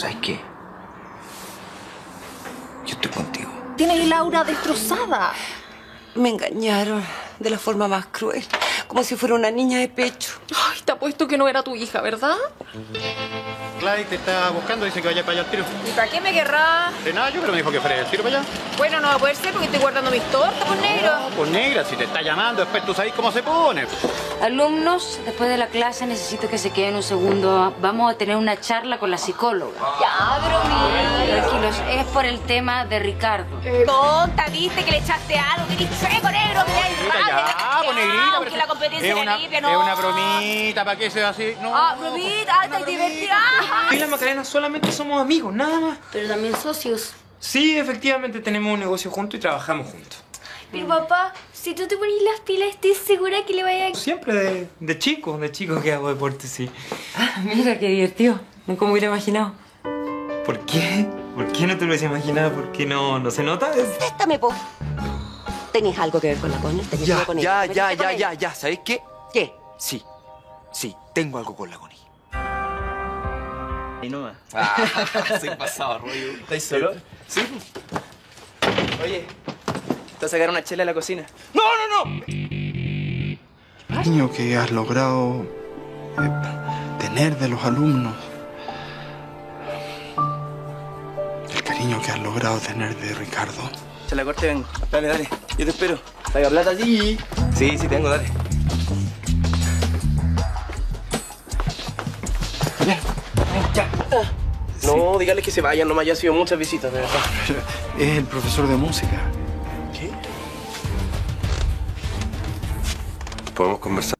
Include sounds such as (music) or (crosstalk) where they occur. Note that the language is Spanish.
¿Sabes qué? Yo estoy contigo. Tienes el aura destrozada. Me engañaron de la forma más cruel, como si fuera una niña de pecho. Ay, te apuesto que no era tu hija, ¿verdad? Clyde te está buscando, dice que vaya para allá al tiro. ¿Y para qué me querrá? De nada, yo pero me dijo que fuera al tiro para allá. Bueno, no va a poder ser porque estoy guardando mis tortas, pues negro. No, pues negra, si te está llamando, después tú sabes cómo se pone. Alumnos, después de la clase necesito que se queden un segundo. Vamos a tener una charla con la psicóloga. Ya, pero es por el tema de Ricardo. Tonta, viste que le echaste algo, que eres seco, negro, que hay pues negrita. Pero la competencia es una, limpia, no. Es una bromita, ¿para qué sea así? No, Ah, bromita, está divertida. Yo y la Macarena solamente somos amigos, nada más. Pero también socios. Sí, efectivamente tenemos un negocio juntos y trabajamos juntos. Pero papá, si tú te pones las pilas, estoy segura que le vaya a... Siempre de, de chico, de chico que hago deporte, sí. Ah, mira qué divertido. Nunca me hubiera imaginado. ¿Por qué? ¿Por qué no te lo imaginado? ¿Por qué no, no se nota? Es- Préstame, po. ¿Tenés algo que ver con la Connie? ¿Tenés Ya, algo con ya, ella? ya, ¿Metiste con ya, ella? ya, ya. ¿Sabes qué? ¿Qué? Sí, sí, tengo algo con la Connie. Ahí nomás. Ah, soy pasado, rollo. ¿Estáis solo? Sí. Oye, te vas a sacar una chela a la cocina. No, no, no. cariño que has logrado eh, tener de los alumnos. Cariño que has logrado tener de Ricardo. Echa la corte, vengo. Dale, dale. Yo te espero. ¿Traiga plata? Sí. Sí, sí, tengo, dale. No, dígale que se vayan, nomás ya ha sido muchas visitas, de verdad. (laughs) Es el profesor de música. ¿Qué? Podemos conversar.